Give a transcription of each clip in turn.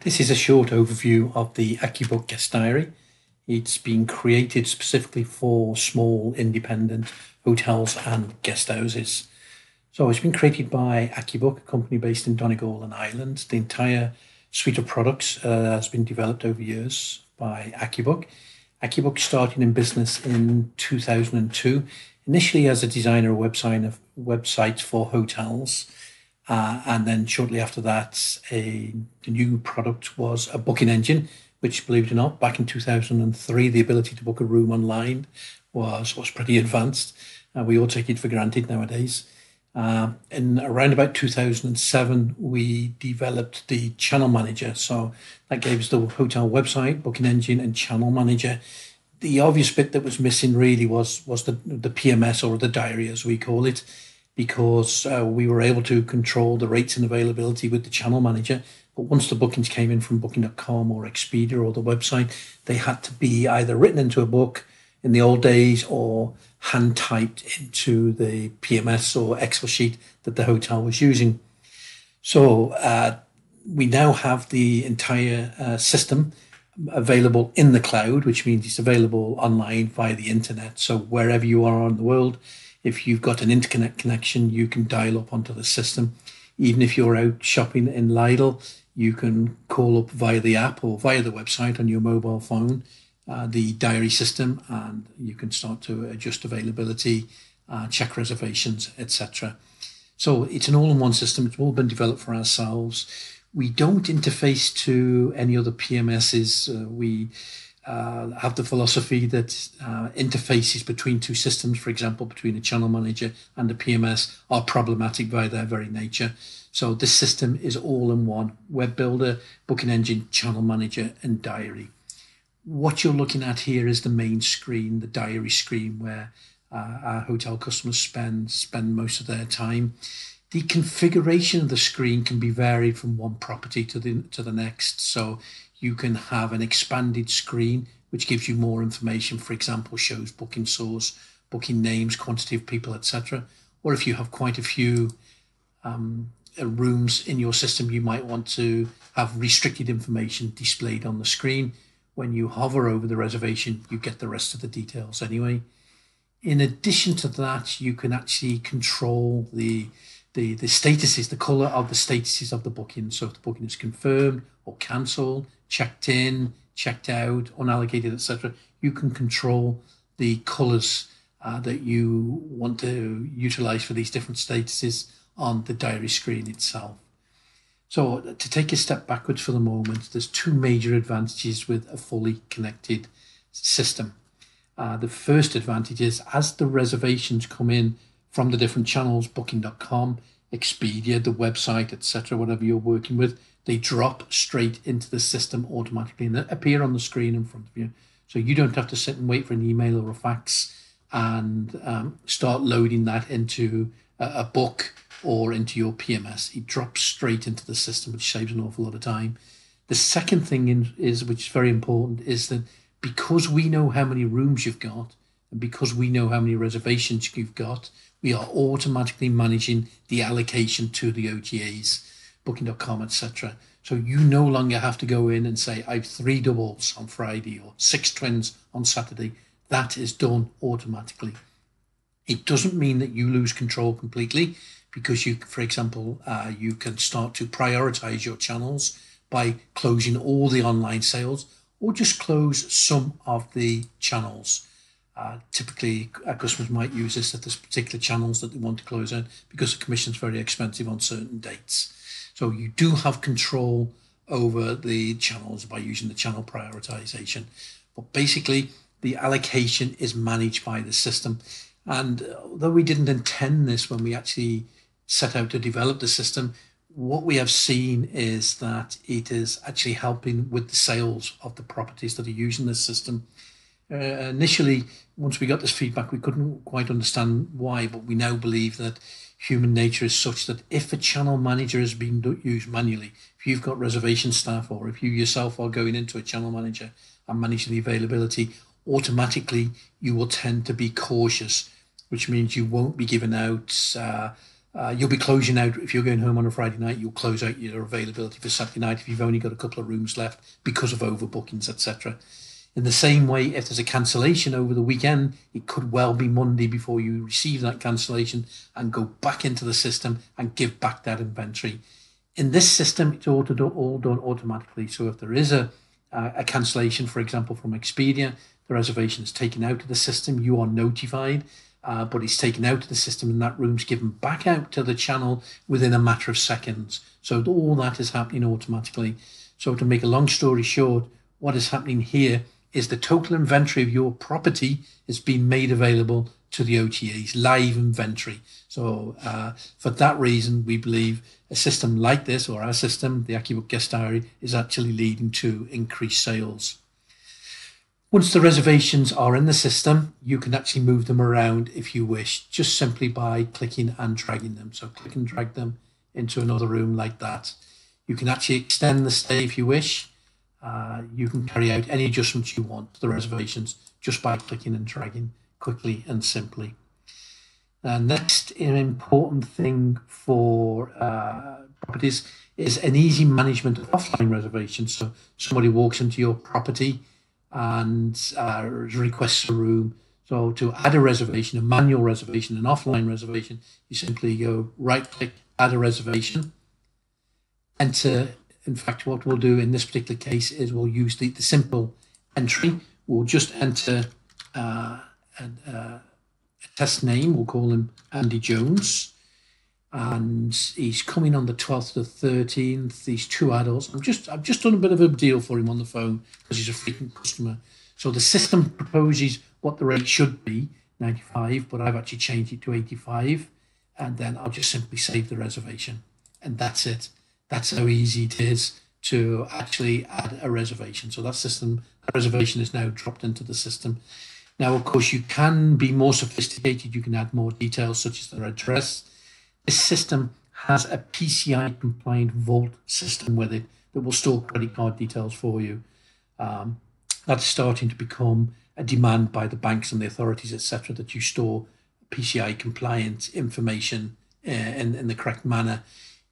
This is a short overview of the AccuBook Guest Diary. It's been created specifically for small independent hotels and guest houses. So it's been created by AccuBook, a company based in Donegal and Ireland. The entire suite of products uh, has been developed over years by AccuBook. AccuBook started in business in 2002, initially as a designer of website of websites for hotels. Uh, and then shortly after that, a the new product was a booking engine, which, believe it or not, back in 2003, the ability to book a room online was was pretty advanced. Uh, we all take it for granted nowadays. Uh, in around about 2007, we developed the channel manager. So that gave us the hotel website, booking engine, and channel manager. The obvious bit that was missing really was was the the PMS or the diary, as we call it because uh, we were able to control the rates and availability with the channel manager. But once the bookings came in from booking.com or Expedia or the website, they had to be either written into a book in the old days or hand typed into the PMS or Excel sheet that the hotel was using. So uh, we now have the entire uh, system available in the cloud, which means it's available online via the internet. So wherever you are in the world, if you've got an interconnect connection, you can dial up onto the system. Even if you're out shopping in Lidl, you can call up via the app or via the website on your mobile phone uh, the diary system, and you can start to adjust availability, uh, check reservations, etc. So it's an all-in-one system. It's all been developed for ourselves. We don't interface to any other PMSs. Uh, we uh, have the philosophy that uh, interfaces between two systems, for example, between a channel manager and a PMS, are problematic by their very nature. So this system is all in one web builder, booking engine, channel manager, and diary. What you're looking at here is the main screen, the diary screen, where uh, our hotel customers spend spend most of their time. The configuration of the screen can be varied from one property to the to the next. So you can have an expanded screen which gives you more information for example shows booking source booking names quantity of people etc or if you have quite a few um, uh, rooms in your system you might want to have restricted information displayed on the screen. When you hover over the reservation you get the rest of the details anyway. In addition to that you can actually control the the, the statuses, the colour of the statuses of the booking. So if the booking is confirmed or cancelled, checked in, checked out, unallocated, etc., you can control the colours uh, that you want to utilise for these different statuses on the diary screen itself. So to take a step backwards for the moment, there's two major advantages with a fully connected system. Uh, the first advantage is as the reservations come in from the different channels, booking.com, Expedia, the website, etc., whatever you're working with, they drop straight into the system automatically and appear on the screen in front of you. So you don't have to sit and wait for an email or a fax and um, start loading that into a, a book or into your PMS. It drops straight into the system, which saves an awful lot of time. The second thing in, is, which is very important, is that because we know how many rooms you've got, and because we know how many reservations you've got, we are automatically managing the allocation to the OTAs, booking.com, etc. So you no longer have to go in and say, I have three doubles on Friday or six twins on Saturday. That is done automatically. It doesn't mean that you lose control completely because you, for example, uh, you can start to prioritize your channels by closing all the online sales or just close some of the channels. Uh, typically, our customers might use this at this particular channels that they want to close out because the commission is very expensive on certain dates. So you do have control over the channels by using the channel prioritization. But basically, the allocation is managed by the system. And although we didn't intend this when we actually set out to develop the system, what we have seen is that it is actually helping with the sales of the properties that are using this system. Uh, initially, once we got this feedback, we couldn't quite understand why, but we now believe that human nature is such that if a channel manager is being used manually, if you've got reservation staff or if you yourself are going into a channel manager and managing the availability, automatically you will tend to be cautious, which means you won't be giving out uh, uh, you'll be closing out if you're going home on a Friday night. You'll close out your availability for Saturday night if you've only got a couple of rooms left because of overbookings, etc. In the same way, if there's a cancellation over the weekend, it could well be Monday before you receive that cancellation and go back into the system and give back that inventory. In this system, it's all, all done automatically. So if there is a, a cancellation, for example, from Expedia, the reservation is taken out of the system, you are notified uh, but it's taken out of the system and that room's given back out to the channel within a matter of seconds. So all that is happening automatically. So to make a long story short, what is happening here is the total inventory of your property is being made available to the OTAs, live inventory. So uh, for that reason, we believe a system like this, or our system, the AccuBook Guest Diary, is actually leading to increased sales. Once the reservations are in the system, you can actually move them around if you wish, just simply by clicking and dragging them. So click and drag them into another room like that. You can actually extend the stay if you wish. Uh, you can carry out any adjustments you want to the reservations just by clicking and dragging quickly and simply. Uh, next, an important thing for uh, properties is an easy management of offline reservations. So somebody walks into your property, and uh, requests a room. So to add a reservation, a manual reservation, an offline reservation, you simply go right click, add a reservation, enter. In fact, what we'll do in this particular case is we'll use the, the simple entry. We'll just enter uh, a, uh, a, test name. We'll call him Andy Jones and he's coming on the 12th to the 13th. These two adults. I'm just I've just done a bit of a deal for him on the phone because he's a frequent customer. So the system proposes what the rate should be, 95, but I've actually changed it to 85, and then I'll just simply save the reservation, and that's it. That's how easy it is to actually add a reservation. So that system, that reservation is now dropped into the system. Now, of course, you can be more sophisticated. You can add more details, such as their address this system has a PCI compliant vault system with it that will store credit card details for you. Um, that's starting to become a demand by the banks and the authorities, etc., that you store PCI compliant information uh, in, in the correct manner.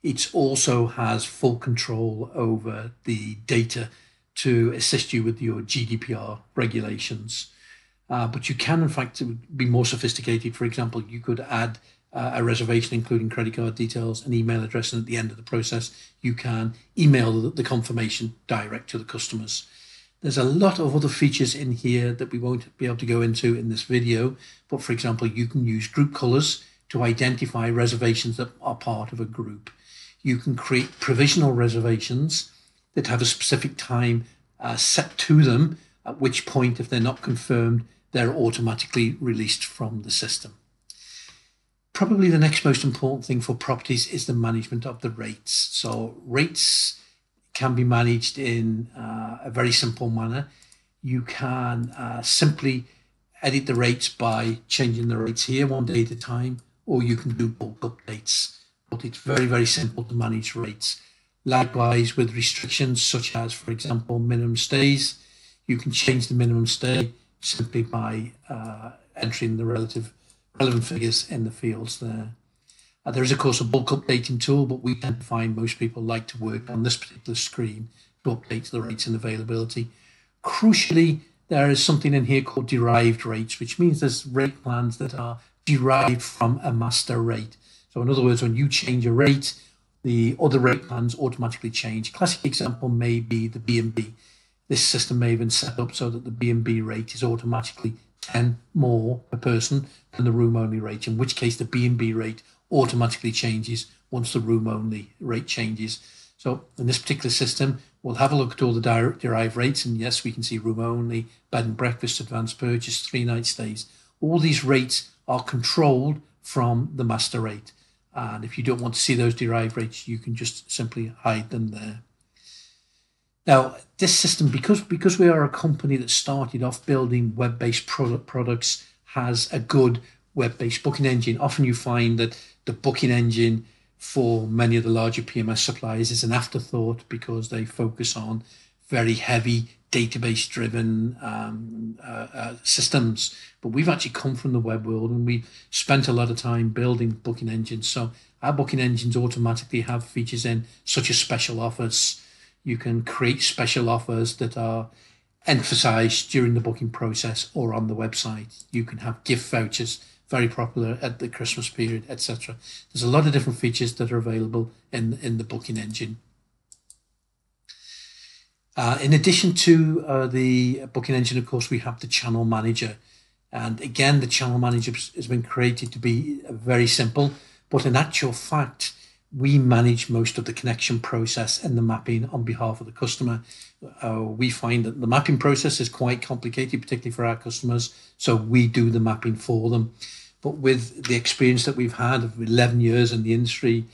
It also has full control over the data to assist you with your GDPR regulations. Uh, but you can, in fact, be more sophisticated. For example, you could add uh, a reservation, including credit card details, an email address, and at the end of the process, you can email the confirmation direct to the customers. There's a lot of other features in here that we won't be able to go into in this video, but for example, you can use group colors to identify reservations that are part of a group. You can create provisional reservations that have a specific time uh, set to them, at which point, if they're not confirmed, they're automatically released from the system. Probably the next most important thing for properties is the management of the rates. So rates can be managed in uh, a very simple manner. You can uh, simply edit the rates by changing the rates here one day at a time, or you can do bulk updates. It's very, very simple to manage rates. Likewise, with restrictions such as, for example, minimum stays, you can change the minimum stay simply by uh, entering the relative relevant figures in the fields there. Uh, there is, of course, a bulk updating tool, but we tend to find most people like to work on this particular screen to update the rates and availability. Crucially, there is something in here called derived rates, which means there's rate plans that are derived from a master rate. So in other words, when you change a rate, the other rate plans automatically change. Classic example may be the B&B. This system may have been set up so that the B&B rate is automatically 10 more per person than the room only rate, in which case the B&B rate automatically changes once the room only rate changes. So in this particular system, we'll have a look at all the derived rates. And yes, we can see room only, bed and breakfast, advanced purchase, three night stays. All these rates are controlled from the master rate. And if you don't want to see those derived rates, you can just simply hide them there. Now, this system, because because we are a company that started off building web-based product products, has a good web-based booking engine. Often you find that the booking engine for many of the larger PMS suppliers is an afterthought because they focus on very heavy database-driven um, uh, uh, systems. But we've actually come from the web world and we spent a lot of time building booking engines. So our booking engines automatically have features in such as special offers. You can create special offers that are emphasized during the booking process or on the website. You can have gift vouchers, very popular at the Christmas period, etc. There's a lot of different features that are available in, in the booking engine. Uh, in addition to uh, the booking engine, of course, we have the channel manager. And again, the channel manager has been created to be very simple, but in actual fact, we manage most of the connection process and the mapping on behalf of the customer. Uh, we find that the mapping process is quite complicated, particularly for our customers. So we do the mapping for them. But with the experience that we've had of 11 years in the industry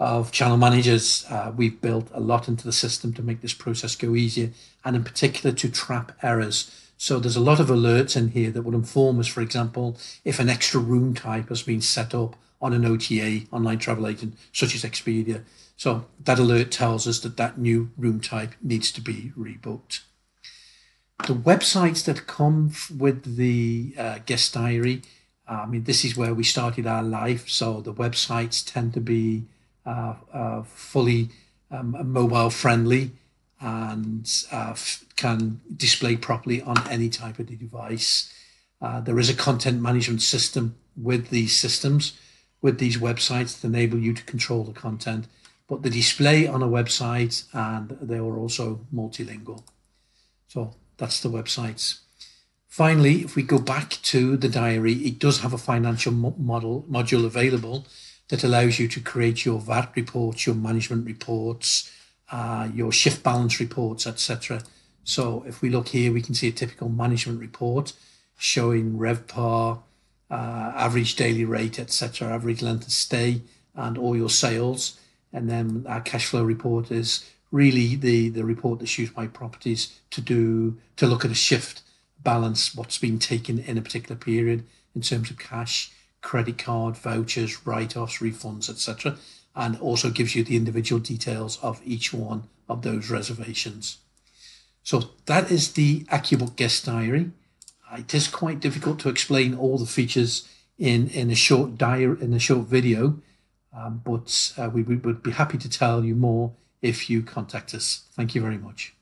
of channel managers, uh, we've built a lot into the system to make this process go easier and in particular to trap errors. So there's a lot of alerts in here that will inform us, for example, if an extra room type has been set up on an OTA, online travel agent, such as Expedia. So that alert tells us that that new room type needs to be rebooked. The websites that come with the uh, guest diary, I mean, this is where we started our life. So the websites tend to be fully um, mobile friendly and uh, can display properly on any type of device. Uh, there is a content management system with these systems with these websites that enable you to control the content, but the display on a website and they are also multilingual. So that's the websites. Finally, if we go back to the diary, it does have a financial model module available that allows you to create your VAT reports, your management reports, uh, your shift balance reports, etc. So if we look here, we can see a typical management report showing RevPAR, uh, average daily rate, etc., average length of stay, and all your sales. And then our cash flow report is really the the report that's used by properties to do to look at a shift balance, what's been taken in a particular period in terms of cash, credit card, vouchers, write-offs, refunds, etc., and also gives you the individual details of each one of those reservations. So that is the AccuBook guest diary it is quite difficult to explain all the features in in a short diary in a short video, um, but uh, we, we would be happy to tell you more if you contact us. Thank you very much.